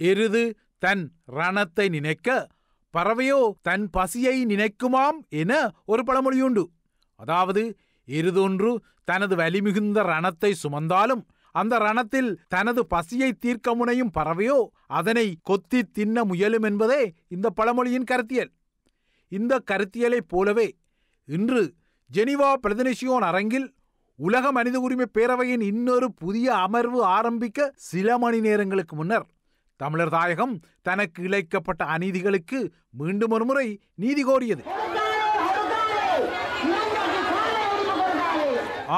எருது தன் ரணத்தை நினைக்க பறவையோ தன் பசியை நினைக்குமாம் என ஒரு பழமொழியுண்டு. அதாவது எருதொன்று தனது வலிமிகுந்த ரணத்தை சுமந்தாலும் அந்த ரணத்தில் தனது பசியை தீர்க்க முனையும் பறவையோ அதனை கொத்தி தின்ன முயலும் என்பதே இந்த பழமொழியின் கருத்தியல். இந்த கருத்தியலைப் போலவே இன்று ஜெனிவா பிரதிநிஷியோன் அரங்கில் உலக மனித உரிமை பேரவையின் இன்னொரு புதிய அமர்வு ஆரம்பிக்க சில மணி நேரங்களுக்கு முன்னர் தமிழர் தாயகம் தனக்கு இழைக்கப்பட்ட அநீதிகளுக்கு மீண்டும் ஒருமுறை நீதி கோரியது.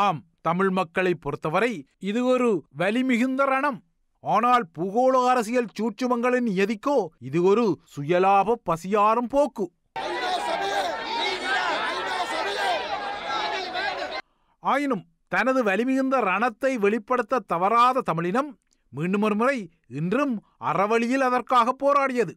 ஆம் தமிழ் மக்களை பொறுத்தவரை இது ஒரு வலிமிகுந்த ரணம். ஆனால் பூகோள அரசியல் சூட்சுமங்களின் எதிக்கோ இது ஒரு சுயலாப பசியாரும் போக்கு. ஆயினும் தனது வலிமிகுந்த ரணத்தை வெளிப்படுத்த தவறாத தமிழினம் மீண்டும் ஒரு முறை இன்றும் அறவழியில் அதற்காக போராடியது.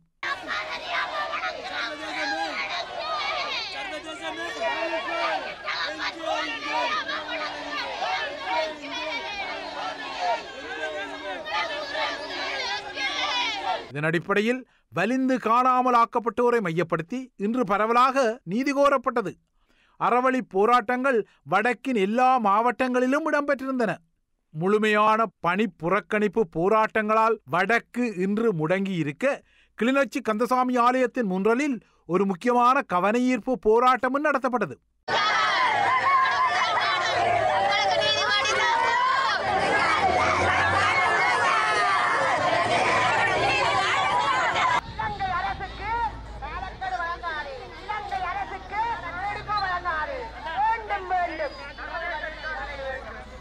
இதன் அடிப்படையில் வலிந்து காணாமல் ஆக்கப்பட்டோரை மையப்படுத்தி இன்று பரவலாக நீதி கோரப்பட்டது. அறவழி போராட்டங்கள் வடக்கின் எல்லா மாவட்டங்களிலும் இடம்பெற்றிருந்தன. முழுமையான பணி புறக்கணிப்பு போராட்டங்களால் வடக்கு இன்று முடங்கி இருக்க கிளிநொச்சி கந்தசாமி ஆலயத்தின் முன்றலில் ஒரு முக்கியமான கவனஈர்ப்பு போராட்டமும் நடத்தப்பட்டது இலங்கை அரசுக்கு காலக்கெடு வழங்காது இலங்கை அரசுக்கு நடவடிக்கை வழங்காது வேண்டும் வேண்டும்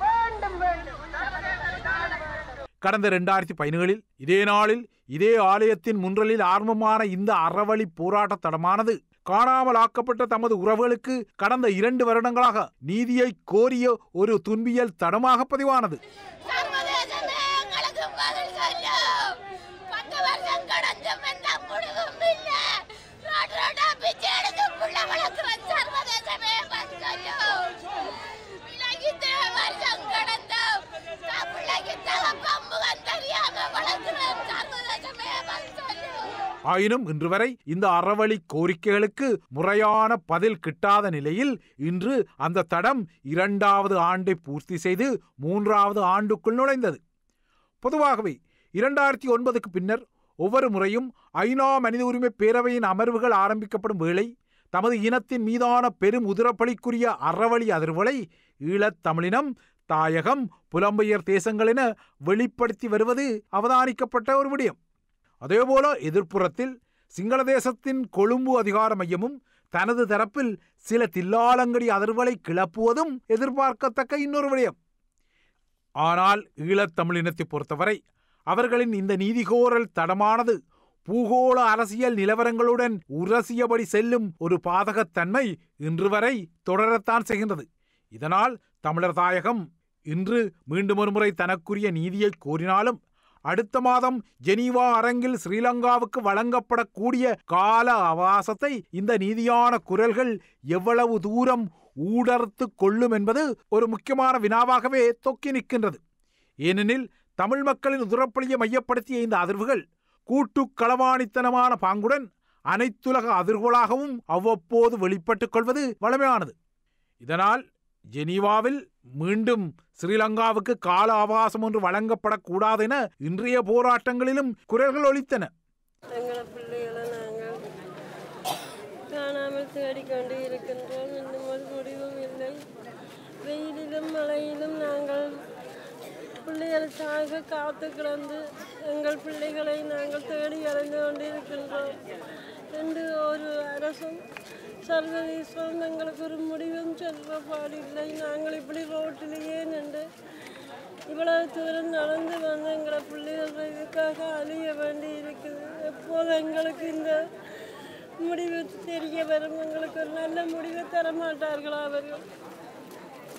வேண்டும் வேண்டும் கடந்த இரண்டாயிரத்தி பதினேழில் இதே நாளில் இதே ஆலயத்தின் முன்றலில் ஆரம்பமான இந்த அறவழி போராட்ட தடமானது காணாமல் ஆக்கப்பட்ட தமது உறவுகளுக்கு கடந்த இரண்டு வருடங்களாக நீதியை கோரிய ஒரு துன்பியல் தடமாக பதிவானது. ஆயினும் இன்று வரை இந்த அறவழி கோரிக்கைகளுக்கு முறையான பதில் கிட்டாத நிலையில் இன்று அந்த தடம் இரண்டாவது ஆண்டை பூர்த்தி செய்து மூன்றாவது ஆண்டுக்குள் நுழைந்தது. பொதுவாகவே இரண்டாயிரத்தி ஒன்பதுக்கு பின்னர் ஒவ்வொரு முறையும் ஐநா மனித உரிமை பேரவையின் அமர்வுகள் ஆரம்பிக்கப்படும் வேளை தமது இனத்தின் மீதான பெரும் உதிரப்பலிக்குரிய அறவழி அதிர்வுகளை ஈழத் தமிழினம் தாயகம் புலம்பெயர் தேசங்கள் என வெளிப்படுத்தி வருவது அவதானிக்கப்பட்ட ஒரு விடயம். அதேபோல எதிர்ப்புறத்தில் சிங்கள தேசத்தின் கொழும்பு அதிகார மையமும் தனது தரப்பில் சில தில்லாலங்கடி அதிர்வலை கிளப்புவதும் எதிர்பார்க்கத்தக்க இன்னொரு விடயம். ஆனால் ஈழத்தமிழினத்தை பொறுத்தவரை அவர்களின் இந்த நீதிகோரல் தடமானது பூகோள அரசியல் நிலவரங்களுடன் உரசியபடி செல்லும் ஒரு பாதகத்தன்மை இன்று வரை தொடரத்தான் செய்கின்றது. இதனால் தமிழர் தாயகம் இன்று மீண்டும் ஒருமுறை தனக்குரிய நீதியை கோரினாலும் அடுத்த மாதம் ஜெனீவா அரங்கில் ஸ்ரீலங்காவுக்கு வழங்கப்படக்கூடிய கால அவகாசத்தை இந்த நீதியான குரல்கள் எவ்வளவு தூரம் ஊடர்த்து கொள்ளும் என்பது ஒரு முக்கியமான வினாவாகவே தொக்கி நிற்கின்றது. ஏனெனில் தமிழ் மக்களின் உதிரப்பலியை மையப்படுத்திய இந்த அதிர்வுகள் கூட்டு களவாணித்தனமான பாங்குடன் அனைத்துலக அதிர்வுகளாகவும் அவ்வப்போது வெளிப்பட்டுக் கொள்வது வளமையானது. இதனால் ஜெனீவாவில் மீண்டும் ஸ்ரீலங்காவுக்கு கால அவகாசம் ஒன்று வழங்கப்படக்கூடாது என இன்றைய போராட்டங்களிலும் குரல்கள் ஒலித்தன. எங்களை பிள்ளைகளை நாங்கள் காணாமல் தேடிக்கொண்டு இருக்கின்றோம். இன்னும் ஒரு முடிவும் இல்லை. வெயிலிலும் மழையிலும் நாங்கள் பிள்ளைகளுக்காக காத்து கிடந்து எங்கள் பிள்ளைகளை நாங்கள் தேடி அலைந்து கொண்டிருக்கின்றோம். என்று ஒரு அரசும் சர்வதேசம் எங்களுக்கு ஒரு முடிவும் சொல்ல பாடில்லை. நாங்கள் இப்படி ரோட்டிலேயே நின்று இவ்வளவு தூரம் நடந்து வந்து எங்களை பிள்ளைகள் இதுக்காக அழிய வேண்டி இருக்குது எப்போது எங்களுக்கு இந்த முடிவு தெரிய வரும்? எங்களுக்கு ஒரு நல்ல முடிவை தர மாட்டார்களா அவர்கள்?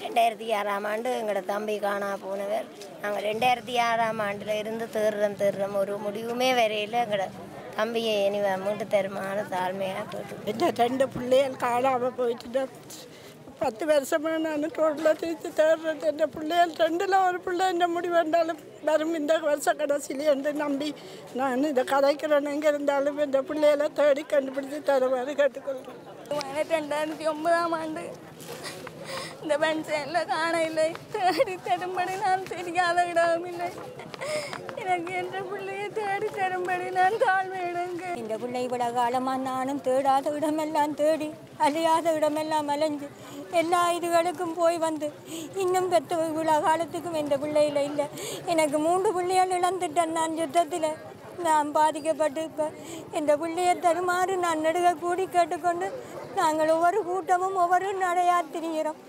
ரெண்டாயிரத்தி ஆறாம் ஆண்டு எங்களோட தம்பி காணா போனவர். நாங்கள் ரெண்டாயிரத்தி ஆறாம் ஆண்டில் இருந்து தேர்றோம் தேர்றோம் ஒரு முடிவுமே வரையில் எங்களோட தம்பியை இனி மீண்டு தருமான தாழ்மையாக கேட்டு എൻ്റെ രണ്ട് പിള്ളേർ കാണാതെ പോയിട്ട് பத்து வருஷமாக நான் ரோட்டில் தீர்த்து தேடுறது என் பிள்ளைகள் ரெண்டில் ஒரு பிள்ளை என்ன முடிவு வந்தாலும் வரும் இந்த வருஷ கடைசியில் என்று நம்பி நான் இதை கதைக்கிறேன் எங்கே இருந்தாலும் என் பிள்ளைகளை தேடி கண்டுபிடித்து தருவாரு கேட்டுக்கொள்கிறேன் ரெண்டாயிரத்தி ஒன்பதாம் ஆண்டு இந்த பென்ஷனில் காண இல்லை தேடி தரும்படி நான் தெரியாத இடமும் இல்லை எனக்கு என்ற பிள்ளையை தேடி தரும்படி நான் தாழ்மையிடுங்க இந்த பிள்ளை இவ்வளோ காலமாக நானும் தேடாத இடமெல்லாம் தேடி அழியாத இடமெல்லாம் அலைஞ்சு எல்லா இதுகளுக்கும் போய் வந்து இன்னும் பெற்ற இவ்வளோ காலத்துக்கும் இந்த பிள்ளையில் இல்லை. எனக்கு மூன்று பிள்ளைகள் இழந்துட்டேன் நான் யுத்தத்தில். நான் பாதிக்கப்பட்டு இப்போ இந்த பிள்ளையை தருமாறு நான் நடுக கூடி கேட்டுக்கொண்டு நாங்கள் ஒவ்வொரு கூட்டமும் ஒவ்வொரு நடையாத்திரிகிறோம்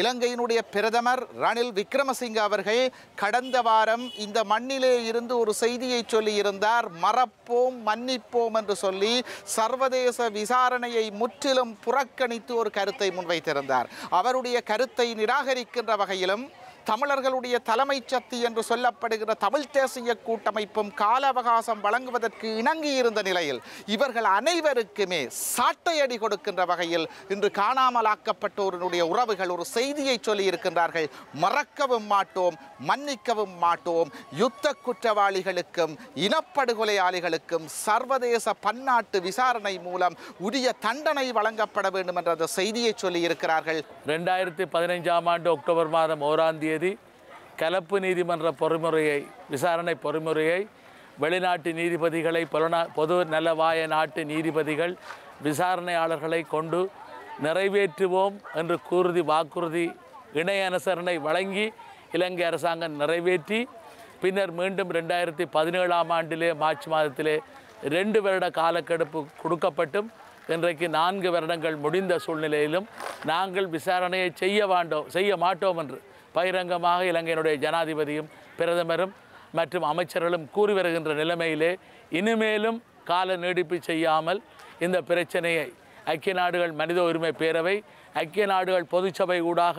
இலங்கையினுடைய பிரதமர் ரணில் விக்ரமசிங்க அவர்கள் கடந்த வாரம் இந்த மண்ணிலே இருந்து ஒரு செய்தியை சொல்லியிருந்தார் மறப்போம் மன்னிப்போம் என்று சொல்லி சர்வதேச விசாரணையை முற்றிலும் புறக்கணித்து ஒரு கருத்தை முன்வைத்திருந்தார். அவருடைய கருத்தை நிராகரிக்கின்ற வகையிலும் தமிழர்களுடைய தலைமை சக்தி என்று சொல்லப்படுகிற தமிழ் தேசிய கூட்டமைப்பும் கால அவகாசம் வழங்குவதற்கு இணங்கியிருந்த நிலையில் இவர்கள் அனைவருக்குமே சாட்டையடி கொடுக்கின்ற வகையில் இன்று காணாமலாக்கப்பட்டோருடைய உறவுகள் ஒரு செய்தியை சொல்லி இருக்கின்றார்கள் மறக்கவும் மாட்டோம் மன்னிக்கவும் மாட்டோம். யுத்த குற்றவாளிகளுக்கும் இனப்படுகொலையாளிகளுக்கும் சர்வதேச பன்னாட்டு விசாரணை மூலம் உரிய தண்டனை வழங்கப்பட வேண்டும் என்ற அந்த செய்தியை சொல்லி இருக்கிறார்கள் ரெண்டாயிரத்தி பதினைஞ்சாம் ஆண்டு அக்டோபர் மாதம் ஓராம் தேதி கலப்பு நீதிமன்ற பொறிமுறையை விசாரணை பொறிமுறையை வெளிநாட்டு நீதிபதிகளை புலனா பொது நலவாய நாட்டு நீதிபதிகள் விசாரணையாளர்களை கொண்டு நிறைவேற்றுவோம் என்று கூறுதி வாக்குறுதி இணை அனுசரணை வழங்கி இலங்கை அரசாங்கம் நிறைவேற்றி பின்னர் மீண்டும் ரெண்டாயிரத்தி பதினேழாம் ஆண்டிலே மார்ச் மாதத்திலே ரெண்டு வருட காலக்கெடுப்பு கொடுக்கப்பட்டும். இன்றைக்கு நான்கு வருடங்கள் முடிந்த சூழ்நிலையிலும் நாங்கள் விசாரணையை செய்ய வேண்டோம் செய்ய மாட்டோம் என்று பகிரங்கமாக இலங்கையினுடைய ஜனாதிபதியும் பிரதமரும் மற்றும் அமைச்சர்களும் கூறி வருகின்ற நிலைமையிலே இனிமேலும் கால நீடிப்பு செய்யாமல் இந்த பிரச்சனையை ஐக்கிய நாடுகள் மனித உரிமை பேரவை ஐக்கிய நாடுகள் பொதுச்சபை ஊடாக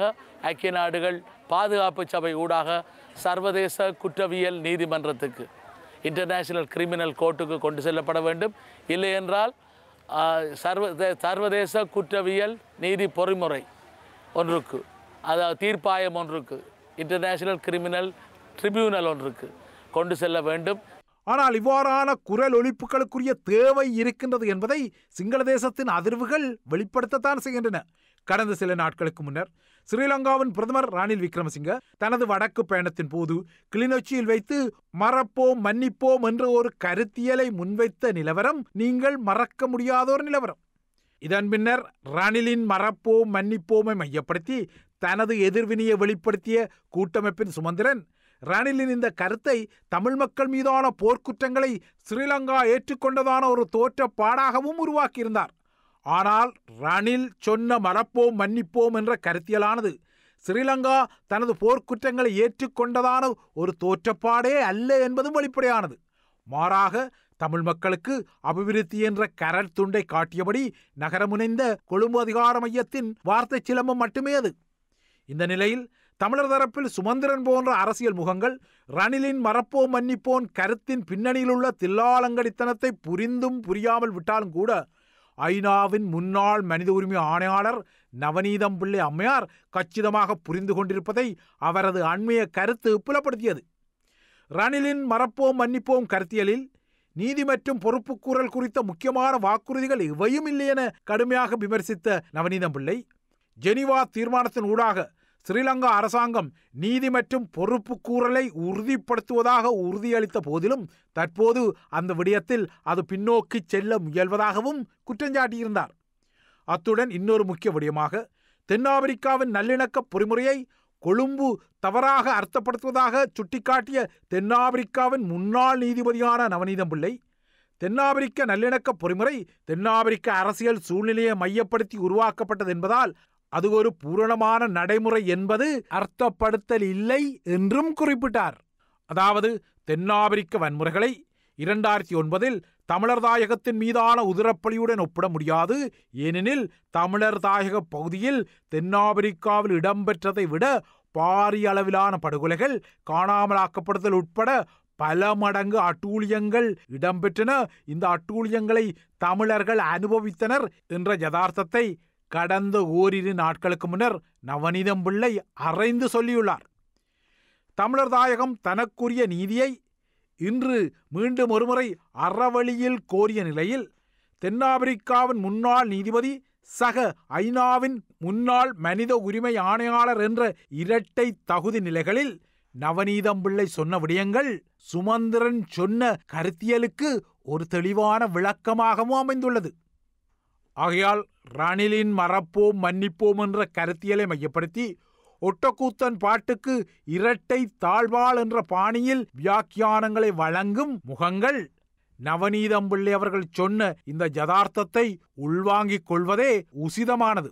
ஐக்கிய நாடுகள் பாதுகாப்பு சபை ஊடாக சர்வதேச குற்றவியல் நீதிமன்றத்துக்கு இன்டர்நேஷனல் கிரிமினல் கோர்ட்டுக்கு கொண்டு செல்லப்பட வேண்டும். இல்லை என்றால் சர்வதேச குற்றவியல் நீதி பொறிமுறை ஒன்றுக்கு அதாவது தீர்ப்பாயம் ஒன்று இருக்குது இன்டர்நேஷனல் கிரிமினல் ட்ரிபியூனல் இருக்குது கொண்டு செல்ல வேண்டும். ஆனால் இவ்வாறான குரல் ஒழிப்புகளுக்குரிய தேவை இருக்கின்றது என்பதை சிங்கள தேசத்தின் அதிர்வுகள் வெளிப்படுத்தத்தான் செய்கின்றன. கடந்த சில நாட்களுக்கு முன்னர் ஸ்ரீலங்காவின் பிரதமர் ரணில் விக்ரமசிங்க தனது வடக்கு பயணத்தின் போது கிளிநொச்சியில் வைத்து மறப்போம் மன்னிப்போம் என்ற ஒரு கருத்தியலை முன்வைத்த நிலவரம் நீங்கள் மறக்க முடியாத ஒரு நிலவரம். இதன் பின்னர் ரணிலின் மறப்போம் மன்னிப்போமை மையப்படுத்தி தனது எதிர்வினியை வெளிப்படுத்திய கூட்டமைப்பின் சுமந்திரன் ரணிலின் இந்த கருத்தை தமிழ் மக்கள் மீதான போர்க்குற்றங்களை ஸ்ரீலங்கா ஏற்றுக்கொண்டதான ஒரு தோற்றப்பாடாகவும் உருவாக்கியிருந்தார். ஆனால் ரணில் சொன்ன மறப்போம் மன்னிப்போம் என்ற கருத்தியலானது ஸ்ரீலங்கா தனது போர்க்குற்றங்களை ஏற்றுக்கொண்டதான ஒரு தோற்றப்பாடே அல்ல என்பதும் வெளிப்படையானது. மாறாக தமிழ் மக்களுக்கு அபிவிருத்தி என்ற கரல் துண்டை காட்டியபடி நகரமுனைந்த கொழும்பு அதிகார மையத்தின் வார்த்தை சிலம்பம் மட்டுமே அது. இந்த நிலையில் தமிழர் தரப்பில் சுமந்திரன் போன்ற அரசியல் முகங்கள் ரணிலின் மறப்போம் மன்னிப்போன் கருத்தின் பின்னணியிலுள்ள தில்லாலங்கடித்தனத்தை புரிந்தும் புரியாமல் விட்டாலும் கூட ஐநாவின் முன்னாள் மனித உரிமை ஆணையாளர் நவநீதம் பிள்ளை அம்மையார் கச்சிதமாக புரிந்து கொண்டிருப்பதை அவரது அண்மைய கருத்து புலப்படுத்தியது. ரணிலின் மறப்போம் மன்னிப்போம் கருத்தியலில் நீதி மற்றும் பொறுப்புக்கூறல் குறித்த முக்கியமான வாக்குறுதிகள் இவையும் இல்லை என கடுமையாக விமர்சித்த நவநீதம் பிள்ளை ஜெனீவா தீர்மானத்தின் ஊடாக ஸ்ரீலங்கா அரசாங்கம் நீதி மற்றும் பொறுப்புக்கூறலை உறுதிப்படுத்துவதாக உறுதியளித்த போதிலும் தற்போது அந்த விடயத்தில் அது பின்னோக்கி செல்ல முயல்வதாகவும் குற்றஞ்சாட்டியிருந்தார். அத்துடன் இன்னொரு முக்கிய விடயமாக தென்னாப்பிரிக்காவின் நல்லிணக்க பொறிமுறையை கொழும்பு தவறாக அர்த்தப்படுத்துவதாக சுட்டிக்காட்டிய தென்னாப்பிரிக்காவின் முன்னாள் நீதிபதியான நவநீதம் பிள்ளை தென்னாப்பிரிக்க நல்லிணக்க பொறிமுறை தென்னாப்பிரிக்க அரசியல் சூழ்நிலையை மையப்படுத்தி உருவாக்கப்பட்டது என்பதால் அது ஒரு பூரணமான நடைமுறை என்பது அர்த்தப்படுத்தல் இல்லை என்றும் குறிப்பிட்டார். அதாவது தென்னாப்பிரிக்க வன்முறைகளை இரண்டாயிரத்தி ஒன்பதில் தமிழர் தாயகத்தின் மீதான உதிரப்பலியுடன் ஒப்பிட முடியாது. ஏனெனில் தமிழர் தாயக பகுதியில் தென்னாப்பிரிக்காவில் இடம்பெற்றதை விட பாரிய அளவிலான படுகொலைகள் காணாமலாக்கப்படுதல் உட்பட பல மடங்கு அட்டூழியங்கள் இடம்பெற்றன. இந்த அட்டூழியங்களை தமிழர்கள் அனுபவித்தனர் என்ற யதார்த்தத்தை கடந்த ஓரிரு நாட்களுக்கு முன்னர் நவநீதம் பிள்ளை அறைந்து சொல்லியுள்ளார். தமிழர் தாயகம் தனக்குரிய நீதியை இன்று மீண்டும் ஒருமுறை அறவழியில் கோரிய நிலையில் தென்னாப்பிரிக்காவின் முன்னாள் நீதிபதி சக ஐநாவின் முன்னாள் மனித உரிமை ஆணையாளர் என்ற இரட்டை தகுதி நிலைகளில் நவநீதம் பிள்ளை சொன்ன விடயங்கள் சுமந்திரன் சொன்ன கருத்தியலுக்கு ஒரு தெளிவான விளக்கமாகவும் அமைந்துள்ளது. ஆகையால் ரணிலின் மறப்போம் மன்னிப்போம் என்ற கருத்தியலை மையப்படுத்தி ஒட்டக்கூத்தன் பாட்டுக்கு இரட்டை தாழ்வாள் என்ற பாணியில் வியாக்கியானங்களை வழங்கும் முகங்கள் நவநீதம் பிள்ளை அவர்கள் சொன்ன இந்த யதார்த்தத்தை உள்வாங்கிக் கொள்வதே உசிதமானது.